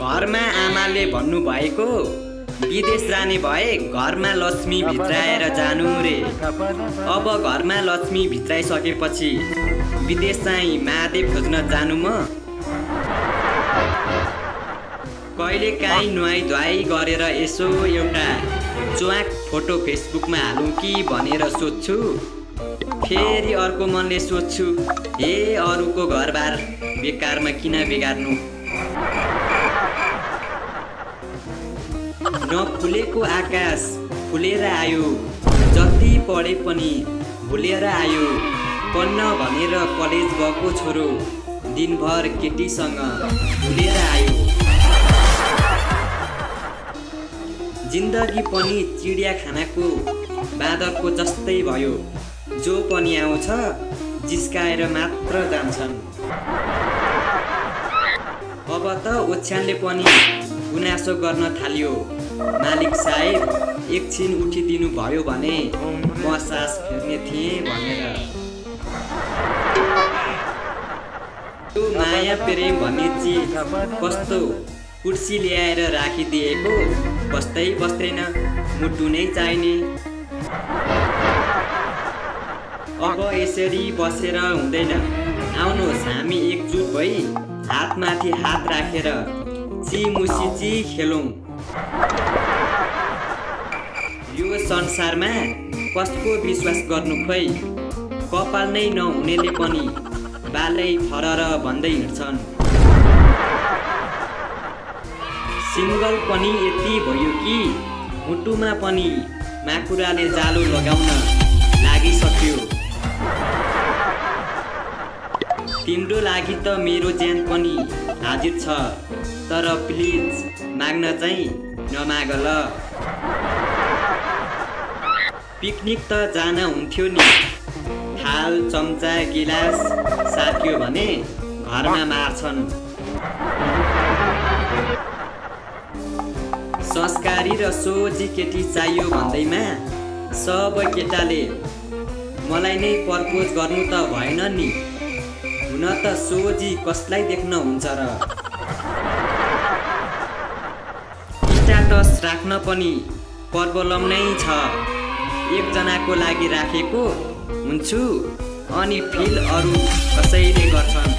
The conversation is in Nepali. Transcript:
घरमा आमाले भन्नुभएको विदेश जाने भए घरमा लक्ष्मी भित्राएर जानु रे। अब घरमा लक्ष्मी भित्राइसकेपछि विदेश चाहिँ महादेव खोज्न जानु म। कहिले काहीँ नुहाइ धुवाइ गरेर यसो एउटा च्वाक फोटो फेसबुकमा हालौँ कि भनेर सोध्छु। फेरि अर्को मनले सोध्छु हे अरूको घरबार बेकारमा किन बिगार्नु? नफुलेको आकाश फुलेर आयो। जति पढे पनि भुलेर आयो। पढ्न भनेर कलेज गएको छोरो दिनभर केटीसँग भुलेर आयो। जिन्दगी पनि चिडियाखानाको बाँदरको जस्तै भयो। जो पनि आउँछ जिस्काएर मात्र जान्छन्। अब त ओछ्यानले पनि गुनासो गर्न थाल्यो। मालिक साहेब एकछिन उठिदिनु भयो भने म सास फेर्ने थिएँ भनेर। त्यो माया प्रेम भन्ने चिज कस्तो कुर्सी ल्याएर राखिदिएको? बस्दै बस्दैन मुटु नै चाहिने। अब यसरी बसेर हुँदैन। आउनुहोस् हामी एकजुट भई हातमाथि हात राखेर चिमुसिची खेलौँ। यो संसारमा कसको विश्वास गर्नु खै कपाल नै नहुनेले पनि बालै फरर भन्दै हिँड्छन्। सिङ्गल पनि यति भयो कि मुटुमा पनि माकुराले जालो लगाउन लागिसक्यो। तिम्रो लागि त मेरो ज्यान पनि हाजिर छ तर प्लिज माग्न चाहिँ नमाग ल। पिकनिक त जान हुन्थ्यो नि। थाल चम्चा गिलास साथ्यो भने घरमा मार्छन्। संस्कारी र सोझी केटी चाहियो भन्दैमा सब केटाले मलाई नै प्रपोज गर्नु त भएन नि। हुन त सोझी कसलाई देख्न हुन्छ र? स्ट्याटस राख्न पनि प्रब्लम नै छ। एकजनाको लागि राखेको हुन्छु। अनि फिल अरू कसैले गर्छन्।